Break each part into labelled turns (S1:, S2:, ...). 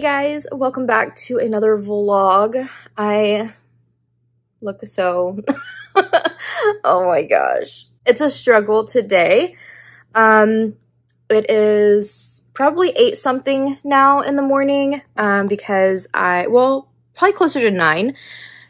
S1: Hey guys, welcome back to another vlog. I look so, oh my gosh. It's a struggle today. Um, it is probably eight something now in the morning um, because I, well, probably closer to nine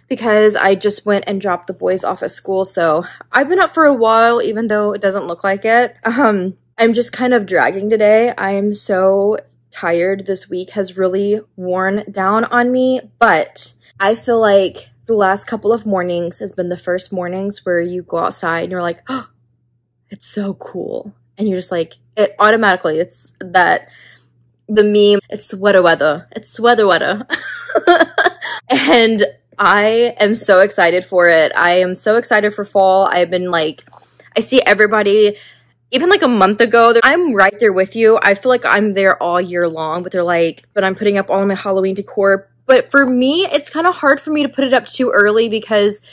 S1: because I just went and dropped the boys off at school. So I've been up for a while, even though it doesn't look like it. Um, I'm just kind of dragging today. I am so tired this week has really worn down on me, but I feel like the last couple of mornings has been the first mornings where you go outside and you're like, oh, it's so cool. And you're just like, it automatically, it's that, the meme, it's weather weather, it's weather weather. and I am so excited for it. I am so excited for fall. I've been like, I see everybody even like a month ago, I'm right there with you. I feel like I'm there all year long, but they're like, but I'm putting up all my Halloween decor. But for me, it's kind of hard for me to put it up too early because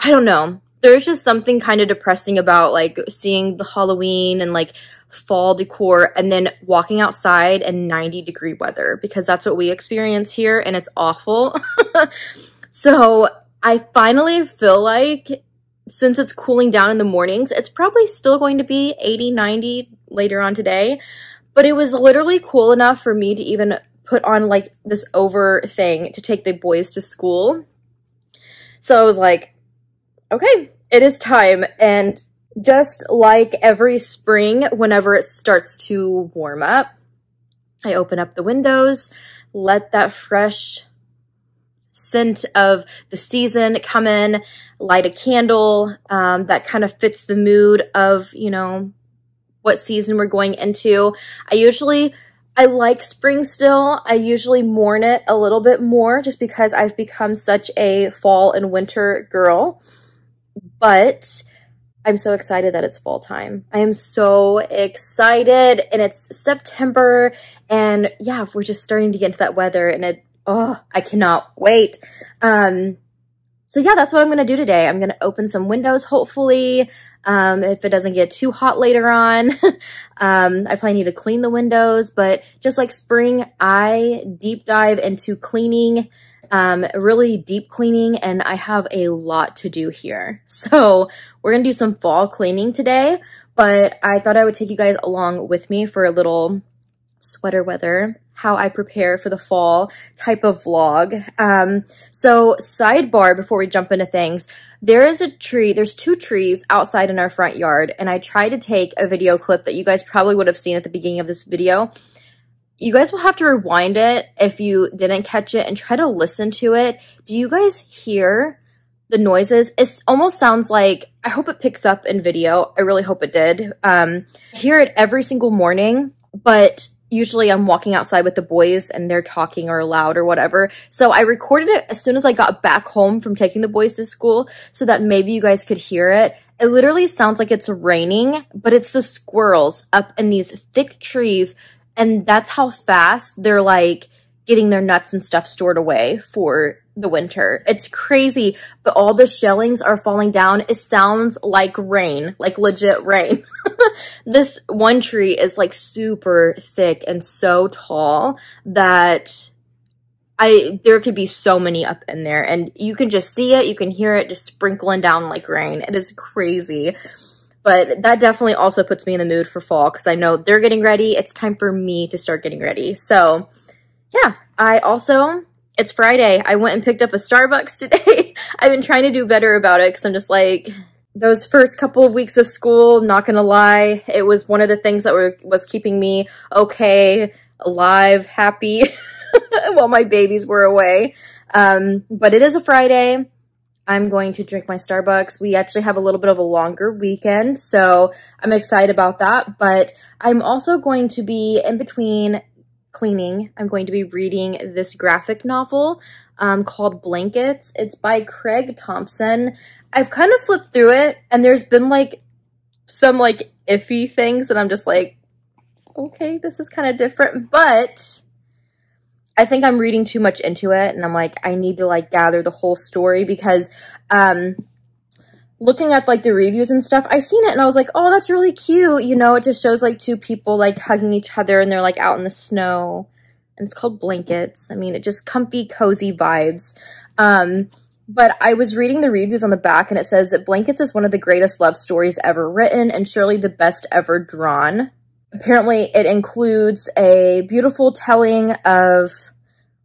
S1: I don't know. There's just something kind of depressing about like seeing the Halloween and like fall decor and then walking outside in 90 degree weather because that's what we experience here and it's awful. so I finally feel like since it's cooling down in the mornings, it's probably still going to be 80, 90 later on today. But it was literally cool enough for me to even put on like this over thing to take the boys to school. So I was like, okay, it is time. And just like every spring, whenever it starts to warm up, I open up the windows, let that fresh scent of the season come in, light a candle um, that kind of fits the mood of, you know, what season we're going into. I usually, I like spring still. I usually mourn it a little bit more just because I've become such a fall and winter girl. But I'm so excited that it's fall time. I am so excited and it's September and yeah, we're just starting to get into that weather and it oh, I cannot wait. Um, so yeah, that's what I'm going to do today. I'm going to open some windows, hopefully, um, if it doesn't get too hot later on. um, I probably need to clean the windows, but just like spring, I deep dive into cleaning, um, really deep cleaning, and I have a lot to do here. So we're going to do some fall cleaning today, but I thought I would take you guys along with me for a little sweater weather how I prepare for the fall type of vlog. Um, so sidebar before we jump into things, there is a tree, there's two trees outside in our front yard, and I tried to take a video clip that you guys probably would have seen at the beginning of this video. You guys will have to rewind it if you didn't catch it and try to listen to it. Do you guys hear the noises? It almost sounds like, I hope it picks up in video. I really hope it did. Um, I hear it every single morning, but usually I'm walking outside with the boys and they're talking or loud or whatever. So I recorded it as soon as I got back home from taking the boys to school so that maybe you guys could hear it. It literally sounds like it's raining, but it's the squirrels up in these thick trees and that's how fast they're like getting their nuts and stuff stored away for the winter. It's crazy, but all the shellings are falling down. It sounds like rain, like legit rain. this one tree is like super thick and so tall that I there could be so many up in there and you can just see it, you can hear it just sprinkling down like rain. It is crazy. But that definitely also puts me in the mood for fall because I know they're getting ready. It's time for me to start getting ready. So yeah, I also, it's Friday. I went and picked up a Starbucks today. I've been trying to do better about it because I'm just like, those first couple of weeks of school, not gonna lie, it was one of the things that were was keeping me okay, alive, happy while my babies were away. Um, but it is a Friday. I'm going to drink my Starbucks. We actually have a little bit of a longer weekend, so I'm excited about that. But I'm also going to be in between cleaning, I'm going to be reading this graphic novel um, called Blankets. It's by Craig Thompson. I've kind of flipped through it and there's been like some like iffy things and I'm just like, okay, this is kind of different, but I think I'm reading too much into it and I'm like, I need to like gather the whole story because um, looking at like the reviews and stuff, I seen it and I was like, oh, that's really cute. You know, it just shows like two people like hugging each other and they're like out in the snow. and it's called Blankets. I mean, it just comfy, cozy vibes. Um, but I was reading the reviews on the back and it says that Blankets is one of the greatest love stories ever written and surely the best ever drawn. Apparently, it includes a beautiful telling of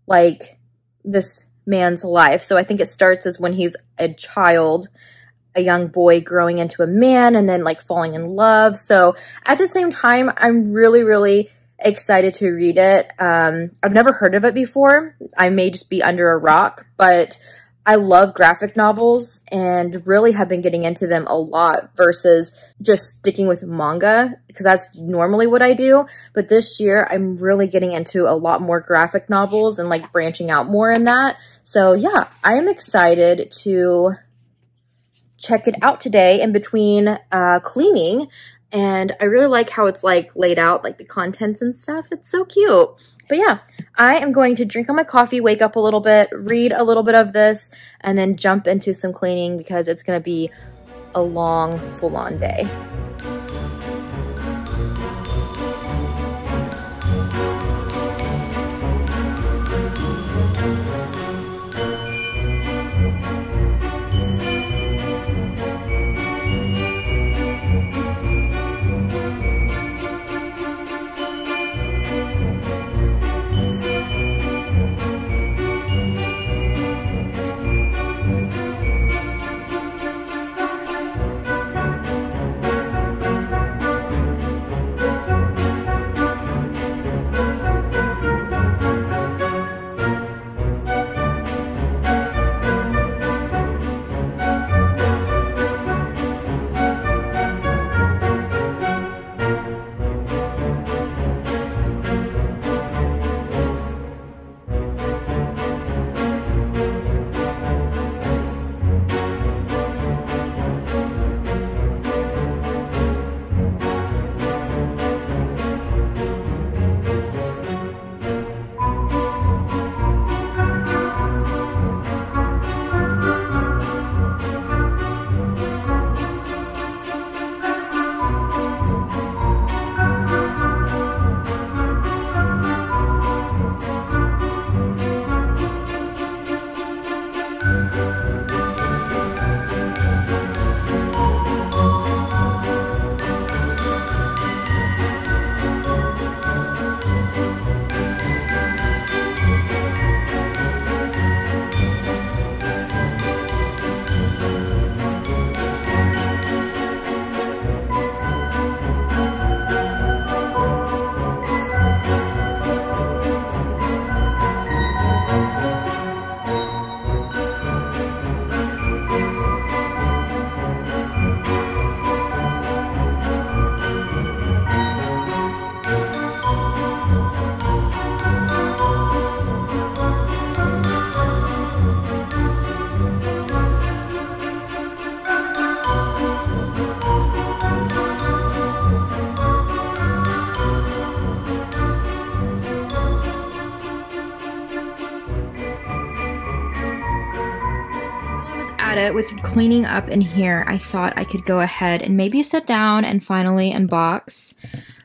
S1: like this man's life. So I think it starts as when he's a child, a young boy growing into a man and then like falling in love. So at the same time, I'm really, really excited to read it. Um, I've never heard of it before. I may just be under a rock, but I love graphic novels and really have been getting into them a lot versus just sticking with manga because that's normally what I do. But this year I'm really getting into a lot more graphic novels and like branching out more in that. So yeah, I am excited to check it out today in between uh, cleaning. And I really like how it's like laid out, like the contents and stuff. It's so cute. But yeah, I am going to drink on my coffee, wake up a little bit, read a little bit of this, and then jump into some cleaning because it's going to be a long, full-on day. With cleaning up in here, I thought I could go ahead and maybe sit down and finally unbox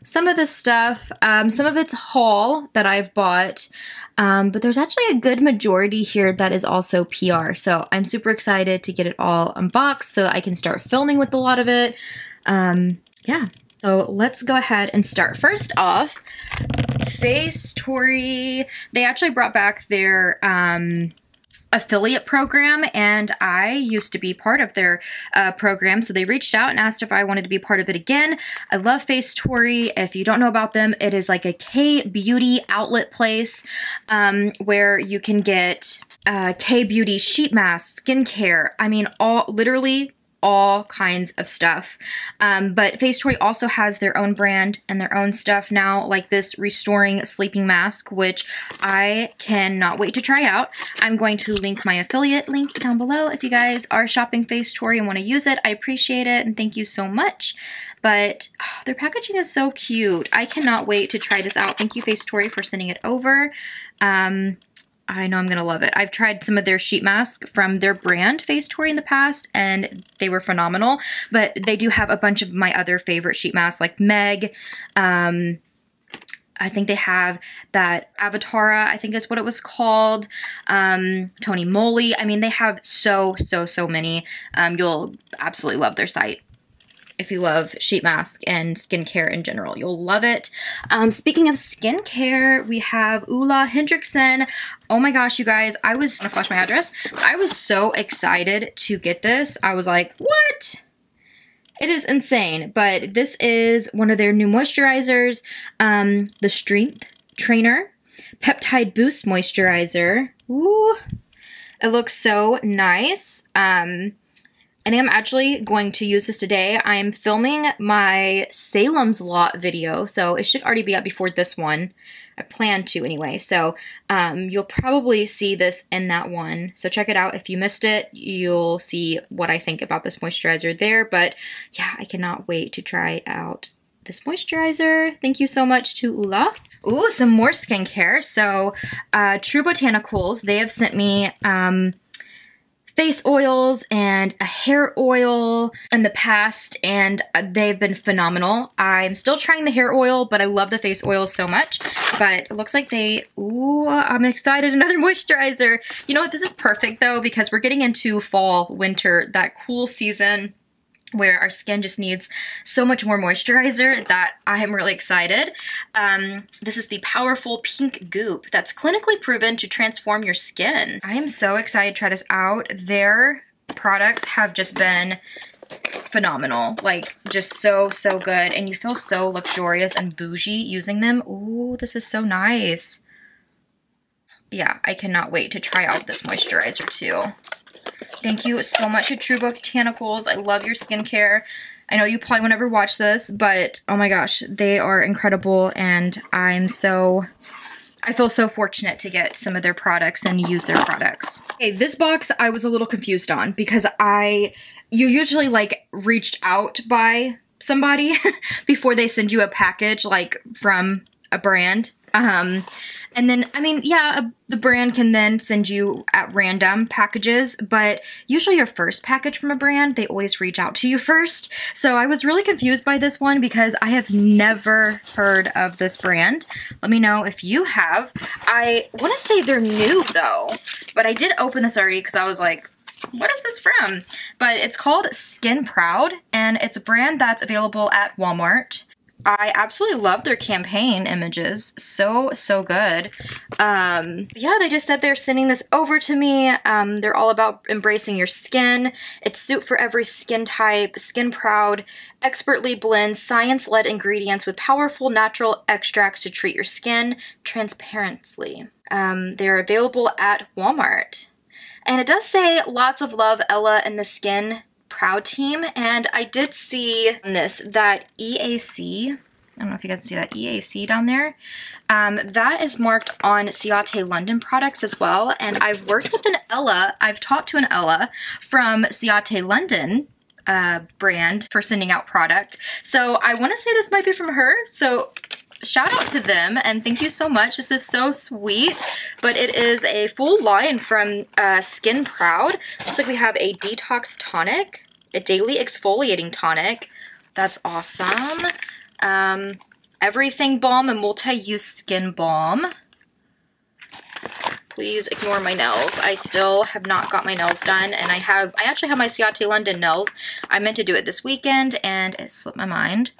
S1: some of this stuff. Um, some of it's haul that I've bought, um, but there's actually a good majority here that is also PR. So I'm super excited to get it all unboxed so I can start filming with a lot of it. Um, yeah, so let's go ahead and start. First off, Facetory. They actually brought back their um, affiliate program and I used to be part of their uh, program so they reached out and asked if I wanted to be part of it again. I love Facetory. If you don't know about them it is like a K-beauty outlet place um, where you can get uh, K-beauty sheet masks, skincare, I mean all literally all kinds of stuff. Um, but Facetory also has their own brand and their own stuff now, like this Restoring Sleeping Mask, which I cannot wait to try out. I'm going to link my affiliate link down below if you guys are shopping Facetory and want to use it. I appreciate it and thank you so much. But oh, their packaging is so cute. I cannot wait to try this out. Thank you, Facetory, for sending it over. Um, I know I'm going to love it. I've tried some of their sheet masks from their brand Facetory in the past, and they were phenomenal. But they do have a bunch of my other favorite sheet masks, like Meg, um, I think they have that Avatara, I think is what it was called. Um, Tony Moly. I mean, they have so, so, so many. Um, you'll absolutely love their site if you love sheet mask and skincare in general. You'll love it. Um, speaking of skincare, we have Ole Henriksen. Oh my gosh, you guys, I was, gonna flash my address. I was so excited to get this. I was like, what? It is insane, but this is one of their new moisturizers, um, the Strength Trainer Peptide Boost Moisturizer. Ooh, it looks so nice. Um, I I'm actually going to use this today. I'm filming my Salem's Lot video, so it should already be up before this one. I plan to anyway, so um, you'll probably see this in that one. So check it out. If you missed it, you'll see what I think about this moisturizer there. But yeah, I cannot wait to try out this moisturizer. Thank you so much to Ole. Ooh, some more skincare. So uh, True Botanicals, they have sent me... Um, face oils and a hair oil in the past, and uh, they've been phenomenal. I'm still trying the hair oil, but I love the face oil so much. But it looks like they, ooh, I'm excited, another moisturizer. You know what, this is perfect though, because we're getting into fall, winter, that cool season where our skin just needs so much more moisturizer that I am really excited. Um, this is the Powerful Pink Goop that's clinically proven to transform your skin. I am so excited to try this out. Their products have just been phenomenal. Like, just so, so good. And you feel so luxurious and bougie using them. Ooh, this is so nice. Yeah, I cannot wait to try out this moisturizer too. Thank you so much to True Botanicals. I love your skincare. I know you probably won't ever watch this, but oh my gosh, they are incredible and I'm so, I feel so fortunate to get some of their products and use their products. Okay, this box I was a little confused on because I, you usually like reached out by somebody before they send you a package like from a brand. Um, and then, I mean, yeah, a, the brand can then send you at random packages, but usually your first package from a brand, they always reach out to you first. So I was really confused by this one because I have never heard of this brand. Let me know if you have. I want to say they're new though, but I did open this already because I was like, what is this from? But it's called Skin Proud, and it's a brand that's available at Walmart. I absolutely love their campaign images. So, so good. Um, yeah, they just said they're sending this over to me. Um, they're all about embracing your skin. It's suit for every skin type, skin proud, expertly blends science-led ingredients with powerful natural extracts to treat your skin transparently. Um, they're available at Walmart. And it does say lots of love, Ella and the Skin Proud team. And I did see this, that EAC, I don't know if you guys see that EAC down there. Um, that is marked on Ciate London products as well. And I've worked with an Ella, I've talked to an Ella from Ciate London uh, brand for sending out product. So I want to say this might be from her. So shout out to them and thank you so much. This is so sweet, but it is a full line from uh, Skin Proud. Looks like we have a detox tonic, a daily exfoliating tonic. That's awesome. Um, everything balm and multi-use skin balm. Please ignore my nails. I still have not got my nails done and I have, I actually have my Ciate London nails. I meant to do it this weekend and it slipped my mind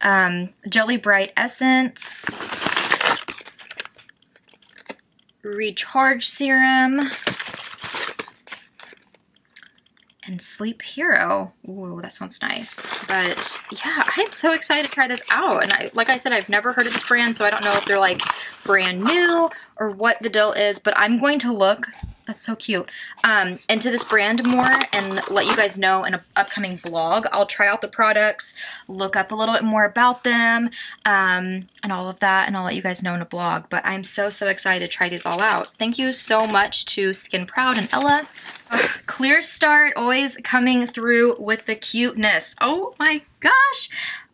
S1: um, Jelly Bright Essence, Recharge Serum, and Sleep Hero. Ooh, that sounds nice. But yeah, I am so excited to try this out. And I, like I said, I've never heard of this brand, so I don't know if they're like brand new or what the deal is, but I'm going to look that's so cute. Um, into this brand more and let you guys know in an upcoming blog. I'll try out the products, look up a little bit more about them, um, and all of that, and I'll let you guys know in a blog. But I'm so, so excited to try these all out. Thank you so much to Skin Proud and Ella. Clear Start, always coming through with the cuteness. Oh my gosh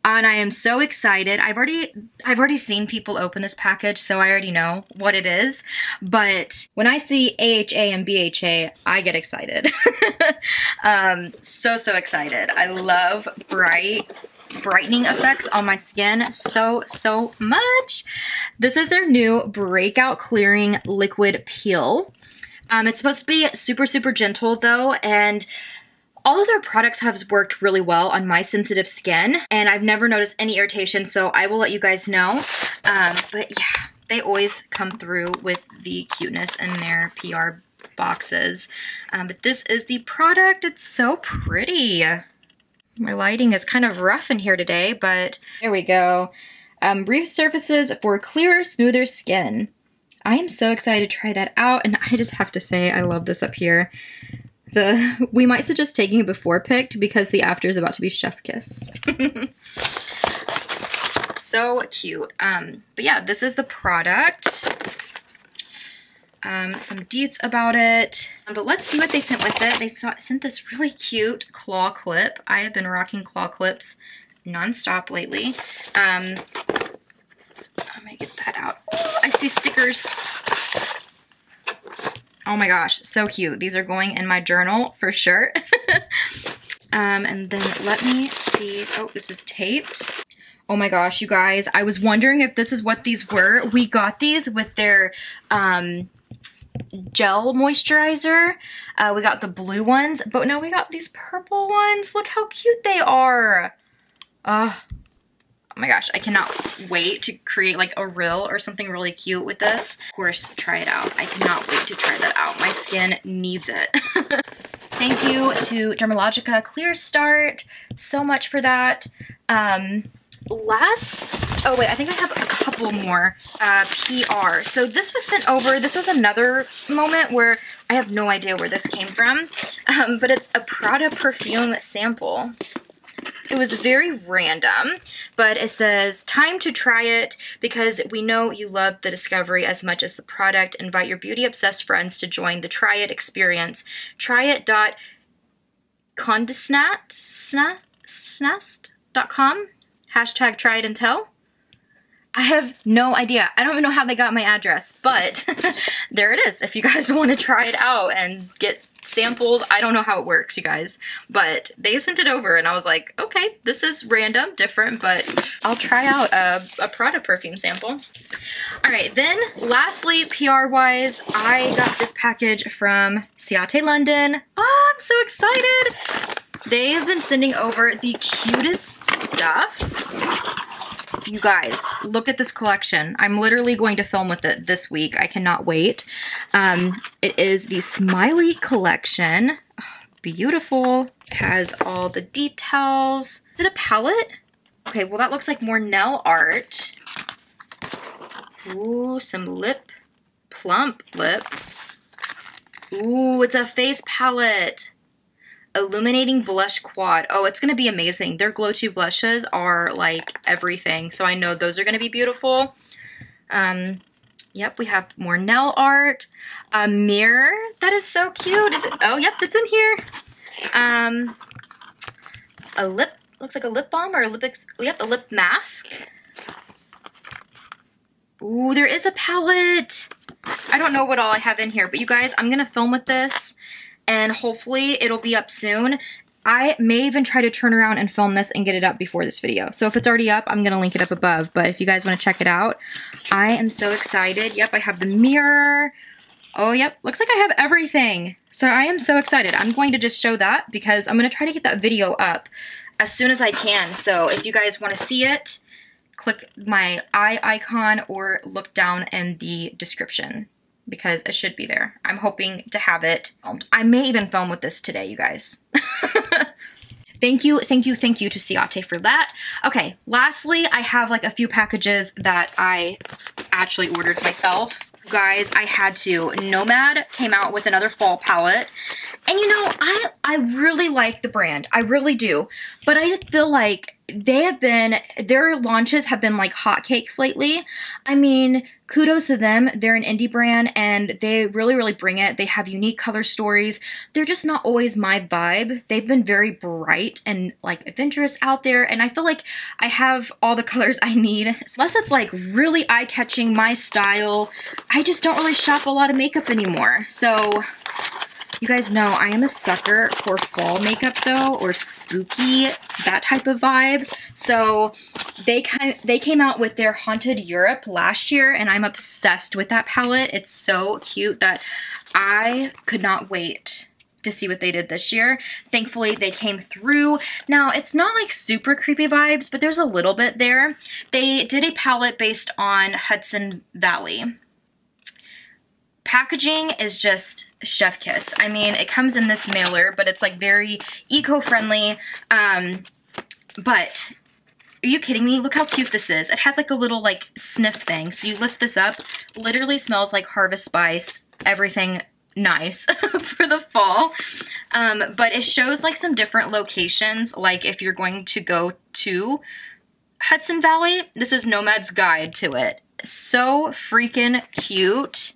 S1: and I am so excited. I've already I've already seen people open this package, so I already know what it is. But when I see AHA and BHA, I get excited. um, so so excited. I love bright brightening effects on my skin so, so much. This is their new Breakout Clearing Liquid Peel. Um, it's supposed to be super, super gentle though, and all of their products have worked really well on my sensitive skin, and I've never noticed any irritation, so I will let you guys know. Um, but yeah, they always come through with the cuteness in their PR boxes. Um, but this is the product. It's so pretty. My lighting is kind of rough in here today, but there we go. Um, brief surfaces for clearer, smoother skin. I am so excited to try that out, and I just have to say I love this up here. The We might suggest taking a before pic because the after is about to be chef kiss. so cute. Um, but yeah, this is the product. Um, some deets about it. But let's see what they sent with it. They sent this really cute claw clip. I have been rocking claw clips nonstop lately. Um, let me get that out. I see stickers. Oh my gosh, so cute. These are going in my journal for sure. um, and then let me see. Oh, this is taped. Oh my gosh, you guys, I was wondering if this is what these were. We got these with their um, gel moisturizer. Uh, we got the blue ones, but no, we got these purple ones. Look how cute they are. Uh, oh my gosh, I cannot wait to create like a reel or something really cute with this. Of course, try it out. I cannot wait to try that out. My skin needs it. Thank you to Dermalogica Clear Start so much for that. Um, last, oh wait, I think I have a couple more uh, PR. So this was sent over, this was another moment where I have no idea where this came from, um, but it's a Prada perfume sample. It was very random, but it says, time to try it because we know you love the discovery as much as the product. Invite your beauty-obsessed friends to join the Try It experience. Try it dot Hashtag try it and tell. I have no idea. I don't even know how they got my address, but there it is. If you guys want to try it out and get samples, I don't know how it works, you guys, but they sent it over and I was like, okay, this is random, different, but I'll try out a, a Prada perfume sample. All right, then lastly, PR-wise, I got this package from Ciate London. Oh, I'm so excited. They have been sending over the cutest stuff. You guys, look at this collection. I'm literally going to film with it this week. I cannot wait. Um, it is the Smiley collection. beautiful. It has all the details. Is it a palette? Okay, well that looks like more nail art. Ooh, some lip. Plump lip. Ooh, it's a face palette. Illuminating Blush Quad. Oh, it's going to be amazing. Their Glow-To blushes are like everything. So I know those are going to be beautiful. Um, yep, we have more nail art. A mirror. That is so cute. Is it? Oh, yep, it's in here. Um, a lip. Looks like a lip balm or a lip. Yep, a lip mask. Ooh, there is a palette. I don't know what all I have in here, but you guys, I'm going to film with this and hopefully it'll be up soon. I may even try to turn around and film this and get it up before this video. So if it's already up, I'm going to link it up above. But if you guys want to check it out, I am so excited. Yep, I have the mirror. Oh, yep, looks like I have everything. So I am so excited. I'm going to just show that because I'm going to try to get that video up as soon as I can. So if you guys want to see it, click my eye icon or look down in the description because it should be there. I'm hoping to have it filmed. I may even film with this today, you guys. thank you, thank you, thank you to Ciate for that. Okay, lastly, I have like a few packages that I actually ordered myself. Guys, I had to. Nomad came out with another fall palette. And you know, I, I really like the brand. I really do. But I feel like they have been, their launches have been like hotcakes lately. I mean, kudos to them. They're an indie brand and they really, really bring it. They have unique color stories. They're just not always my vibe. They've been very bright and like adventurous out there. And I feel like I have all the colors I need. Unless it's like really eye catching, my style, I just don't really shop a lot of makeup anymore. So
S2: You guys know I am a sucker for fall makeup though, or spooky, that type of vibe. So they they came out with their Haunted Europe last year and I'm obsessed with that palette. It's so cute that I could not wait to see what they did this year. Thankfully, they came through. Now, it's not like super creepy vibes, but there's a little bit there. They did a palette based on Hudson Valley. Packaging is just chef kiss. I mean, it comes in this mailer, but it's like very eco-friendly. Um, but are you kidding me? Look how cute this is. It has like a little like sniff thing. So you lift this up, literally smells like harvest spice, everything nice for the fall. Um, but it shows like some different locations, like if you're going to go to Hudson Valley, this is Nomad's Guide to it. So freaking cute.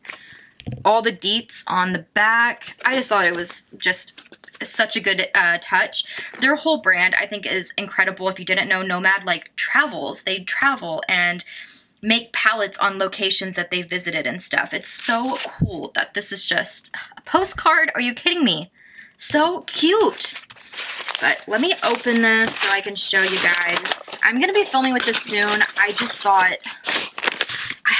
S2: All the deets on the back. I just thought it was just such a good uh, touch. Their whole brand, I think, is incredible. If you didn't know, Nomad, like, travels. They travel and make palettes on locations that they visited and stuff. It's so cool that this is just a postcard. Are you kidding me? So cute. But let me open this so I can show you guys. I'm going to be filming with this soon. I just thought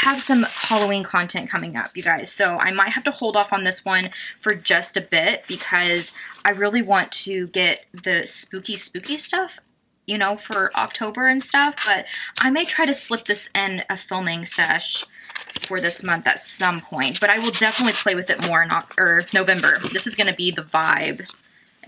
S2: have some Halloween content coming up, you guys. So I might have to hold off on this one for just a bit because I really want to get the spooky, spooky stuff you know, for October and stuff, but I may try to slip this in a filming sesh for this month at some point, but I will definitely play with it more in or November. This is going to be the vibe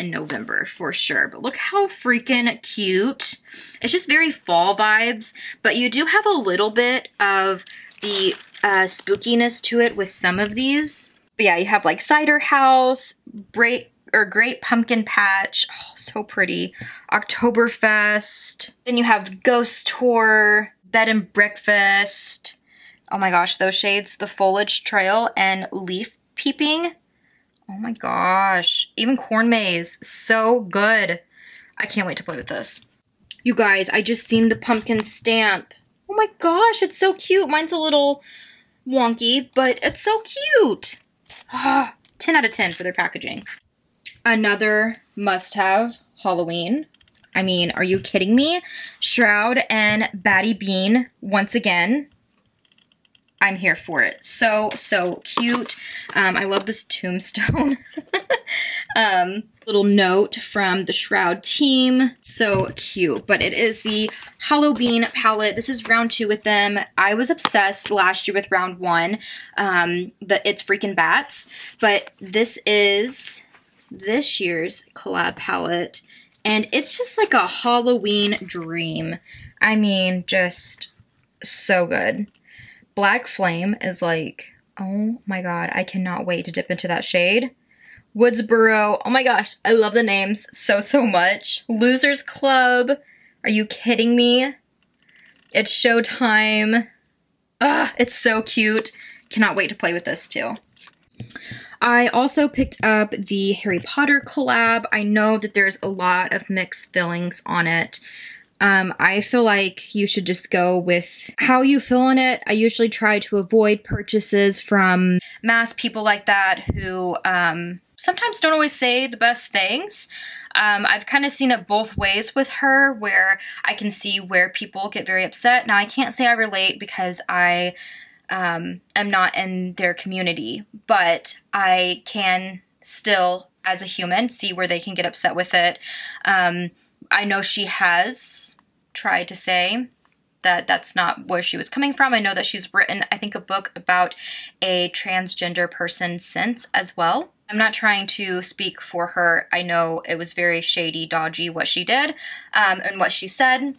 S2: in November for sure, but look how freaking cute. It's just very fall vibes, but you do have a little bit of the uh, spookiness to it with some of these. But yeah, you have like Cider House, break or Great Pumpkin Patch. Oh, so pretty. Oktoberfest. Then you have Ghost Tour, Bed and Breakfast. Oh my gosh, those shades. The Foliage Trail and Leaf Peeping. Oh my gosh. Even Corn Maze. So good. I can't wait to play with this. You guys, I just seen the pumpkin stamp. Oh my gosh, it's so cute. Mine's a little wonky, but it's so cute. Ah, 10 out of 10 for their packaging. Another must-have Halloween. I mean, are you kidding me? Shroud and Batty Bean once again. I'm here for it. So, so cute. Um, I love this tombstone. um, little note from the Shroud team. So cute. But it is the Halloween palette. This is round two with them. I was obsessed last year with round one. Um, the It's Freaking Bats. But this is this year's collab palette. And it's just like a Halloween dream. I mean, just so good. Black Flame is like, oh my god, I cannot wait to dip into that shade. Woodsboro, oh my gosh, I love the names so, so much. Losers Club, are you kidding me? It's showtime. Ah, it's so cute. Cannot wait to play with this too. I also picked up the Harry Potter collab. I know that there's a lot of mixed feelings on it. Um, I feel like you should just go with how you feel in it. I usually try to avoid purchases from mass people like that who um, sometimes don't always say the best things. Um, I've kind of seen it both ways with her where I can see where people get very upset. Now, I can't say I relate because I um, am not in their community, but I can still, as a human, see where they can get upset with it. I know she has tried to say that that's not where she was coming from. I know that she's written, I think, a book about a transgender person since as well. I'm not trying to speak for her. I know it was very shady, dodgy what she did um, and what she said.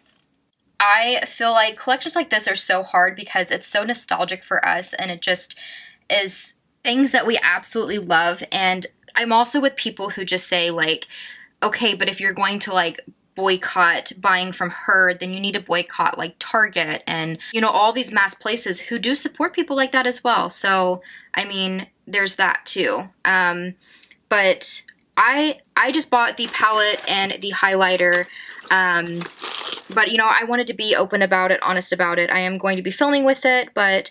S2: I feel like collections like this are so hard because it's so nostalgic for us and it just is things that we absolutely love. And I'm also with people who just say like, okay, but if you're going to like boycott buying from her, then you need to boycott like Target and, you know, all these mass places who do support people like that as well. So, I mean, there's that too. Um, but I I just bought the palette and the highlighter. Um, but, you know, I wanted to be open about it, honest about it. I am going to be filming with it, but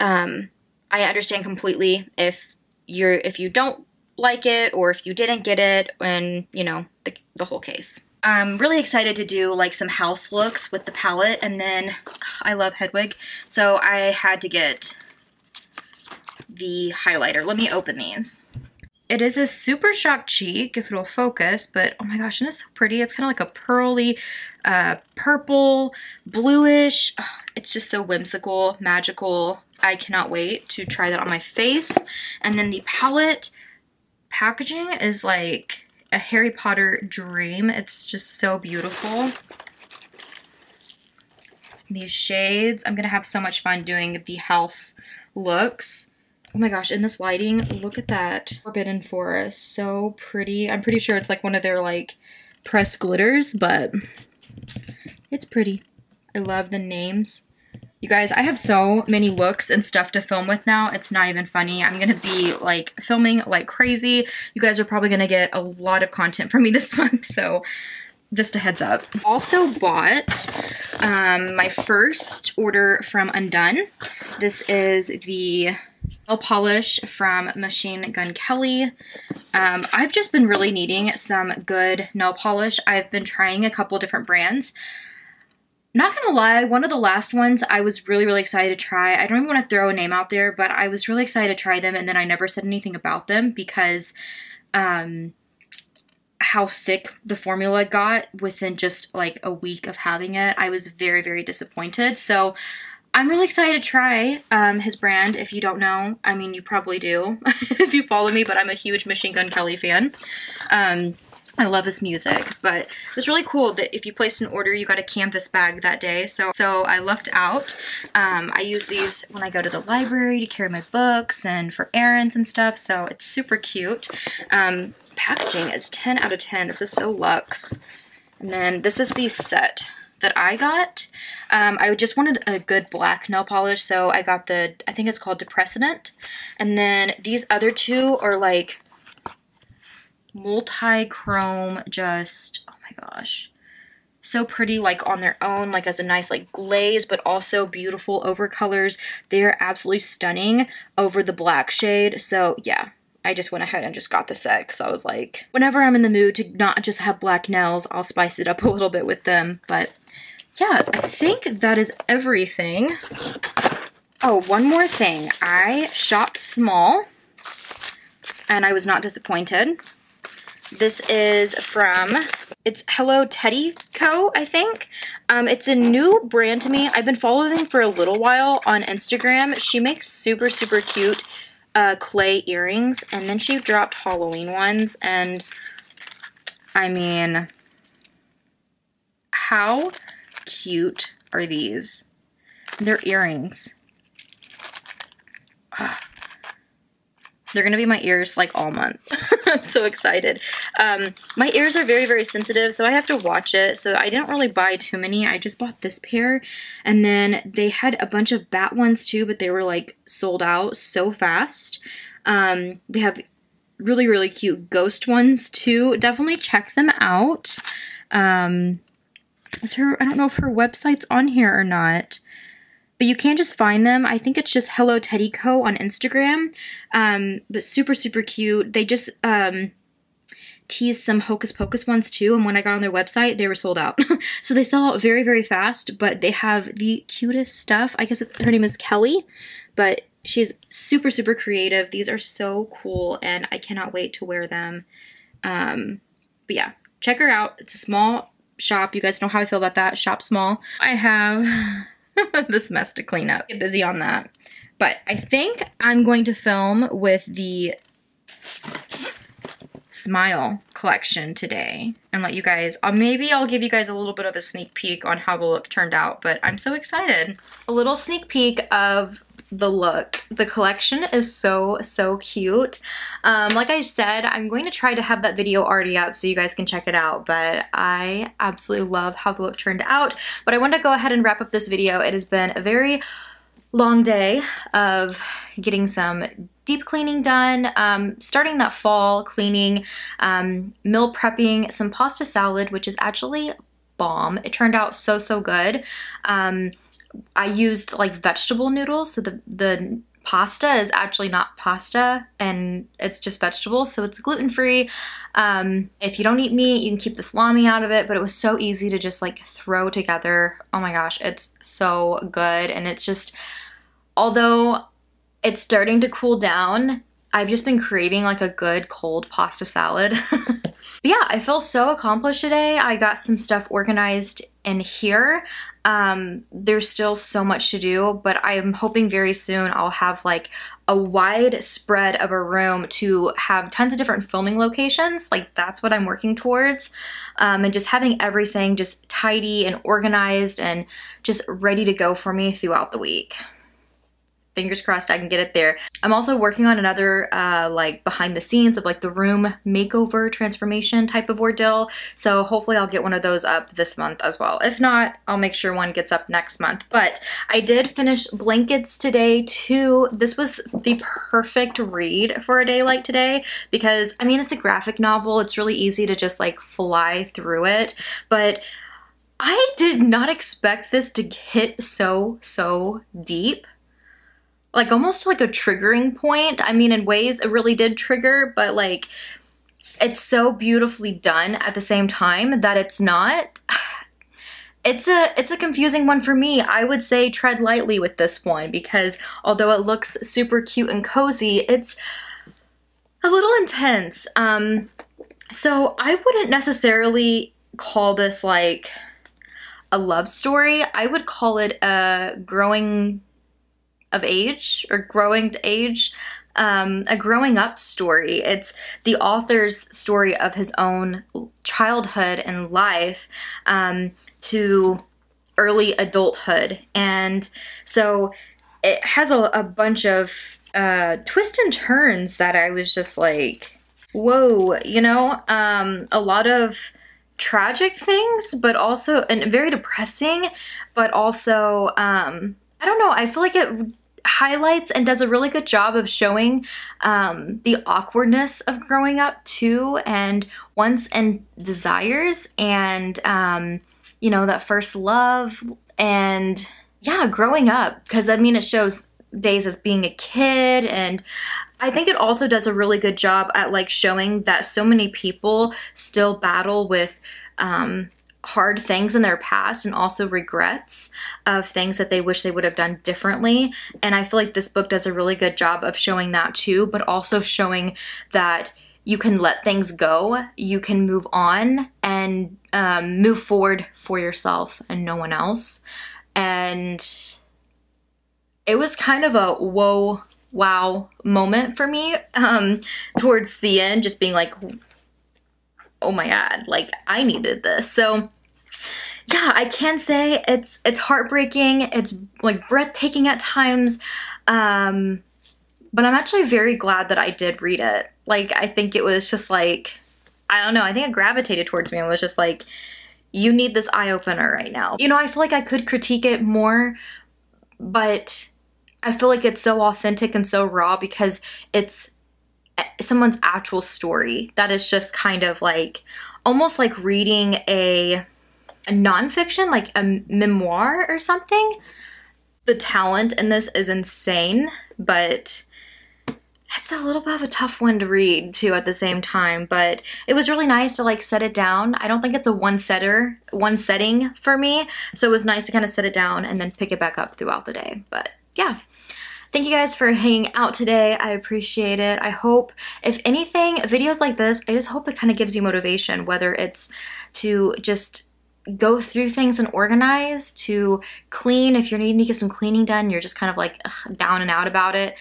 S2: um, I understand completely if you're if you don't like it or if you didn't get it and, you know, the, the whole case. I'm really excited to do like some house looks with the palette and then I love Hedwig so I had to get the highlighter. Let me open these. It is a super shock cheek, if it'll focus, but oh my gosh, and it's so pretty. It's kind of like a pearly, uh, purple, bluish. Oh, it's just so whimsical, magical. I cannot wait to try that on my face. And then the palette packaging is like a Harry Potter dream. It's just so beautiful. These shades, I'm gonna have so much fun doing the house looks. Oh my gosh, in this lighting, look at that Forbidden Forest. So pretty. I'm pretty sure it's like one of their like pressed glitters, but it's pretty. I love the names. You guys, I have so many looks and stuff to film with now. It's not even funny. I'm going to be like filming like crazy. You guys are probably going to get a lot of content from me this month. So just a heads up. Also bought um, my first order from Undone. This is the nail polish from Machine Gun Kelly. Um, I've just been really needing some good nail polish. I've been trying a couple different brands. Not gonna lie, one of the last ones I was really, really excited to try. I don't even want to throw a name out there, but I was really excited to try them and then I never said anything about them because um, how thick the formula got within just like a week of having it. I was very, very disappointed. So I'm really excited to try um, his brand. If you don't know, I mean, you probably do if you follow me, but I'm a huge Machine Gun Kelly fan. Um, I love his music, but it was really cool that if you placed an order, you got a canvas bag that day. So, so I lucked out. Um, I use these when I go to the library to carry my books and for errands and stuff. So it's super cute. Um, packaging is 10 out of 10. This is so luxe. And then this is the set that I got. Um, I just wanted a good black nail polish, so I got the, I think it's called Depressant. And then these other two are like multi-chrome just oh my gosh. So pretty like on their own like as a nice like glaze but also beautiful over colors they're absolutely stunning over the black shade. So yeah I just went ahead and just got the set because I was like whenever I'm in the mood to not just have black nails I'll spice it up a little bit with them. But yeah I think that is everything. Oh one more thing. I shopped small and I was not disappointed this is from, it's Hello Teddy Co., I think. Um, it's a new brand to me. I've been following for a little while on Instagram. She makes super, super cute uh, clay earrings, and then she dropped Halloween ones, and I mean, how cute are these? They're earrings. They're going to be my ears like all month. I'm so excited. Um, my ears are very, very sensitive, so I have to watch it. So I didn't really buy too many. I just bought this pair. And then they had a bunch of bat ones too, but they were like sold out so fast. Um, they have really, really cute ghost ones too. Definitely check them out. Um, is her, I don't know if her website's on here or not but you can just find them. I think it's just Hello Teddy Co. on Instagram. Um, but super, super cute. They just um, teased some Hocus Pocus ones too. And when I got on their website, they were sold out. so they sell out very, very fast. But they have the cutest stuff. I guess it's her name is Kelly. But she's super, super creative. These are so cool. And I cannot wait to wear them. Um, but yeah, check her out. It's a small shop. You guys know how I feel about that. Shop small. I have this mess to clean up. Get busy on that. But I think I'm going to film with the Smile collection today and let you guys, uh, maybe I'll give you guys a little bit of a sneak peek on how the look turned out, but I'm so excited. A little sneak peek of the look. The collection is so, so cute. Um, like I said, I'm going to try to have that video already up so you guys can check it out, but I absolutely love how the look turned out. But I want to go ahead and wrap up this video. It has been a very long day of getting some deep cleaning done, um, starting that fall cleaning, um, meal prepping, some pasta salad, which is actually bomb. It turned out so, so good. Um, I used like vegetable noodles, so the, the
S1: pasta is actually not pasta and it's just vegetables, so it's gluten free. Um, if you don't eat meat, you can keep the salami out of it, but it was so easy to just like throw together. Oh my gosh, it's so good. And it's just, although it's starting to cool down, I've just been craving like a good cold pasta salad. yeah, I feel so accomplished today. I got some stuff organized in here. Um, there's still so much to do, but I'm hoping very soon I'll have like a wide spread of a room to have tons of different filming locations. Like that's what I'm working towards. Um, and just having everything just tidy and organized and just ready to go for me throughout the week fingers crossed I can get it there. I'm also working on another uh, like behind the scenes of like the room makeover transformation type of ordeal. So hopefully I'll get one of those up this month as well. If not, I'll make sure one gets up next month. But I did finish Blankets today too. This was the perfect read for a day like today because I mean it's a graphic novel. It's really easy to just like fly through it. But I did not expect this to hit so, so deep like almost like a triggering point. I mean, in ways it really did trigger, but like it's so beautifully done at the same time that it's not. It's a it's a confusing one for me. I would say tread lightly with this one because although it looks super cute and cozy, it's a little intense. Um, so I wouldn't necessarily call this like a love story. I would call it a growing of age or growing to age, um, a growing up story. It's the author's story of his own childhood and life um, to early adulthood. And so it has a, a bunch of uh, twists and turns that I was just like, whoa, you know, um, a lot of tragic things, but also, and very depressing, but also, um, I don't know, I feel like it highlights and does a really good job of showing um, the awkwardness of growing up too and wants and desires and um, you know that first love and yeah growing up. Because i mean it shows days as being a kid and I think it also does a really good job at like showing that so many people still battle with um, hard things in their past and also regrets of things that they wish they would have done differently. And I feel like this book does a really good job of showing that too, but also showing that you can let things go, you can move on and um, move forward for yourself and no one else. And it was kind of a whoa, wow moment for me um, towards the end, just being like, oh my god, like I needed this. So yeah, I can say it's it's heartbreaking. It's like breathtaking at times. Um, but I'm actually very glad that I did read it. Like I think it was just like I don't know, I think it gravitated towards me and was just like you need this eye opener right now. You know, I feel like I could critique it more, but I feel like it's so authentic and so raw because it's someone's actual story that is just kind of like almost like reading a a nonfiction, like a memoir or something. The talent in this is insane, but it's a little bit of a tough one to read too at the same time but it was really nice to like set it down i don't think it's a one setter one setting for me so it was nice to kind of set it down and then pick it back up throughout the day but yeah Thank you guys for hanging out today. I appreciate it. I hope, if anything, videos like this, I just hope it kind of gives you motivation, whether it's to just go through things and organize, to clean if you're needing to get some cleaning done, you're just kind of like ugh, down and out about it.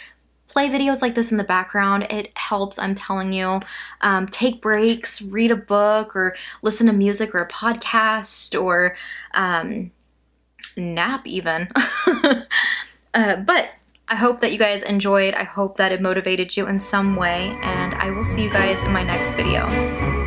S1: Play videos like this in the background. It helps, I'm telling you. Um, take breaks, read a book, or listen to music or a podcast, or um, nap even. uh, but I hope that you guys enjoyed. I hope that it motivated you in some way, and I will see you guys in my next video.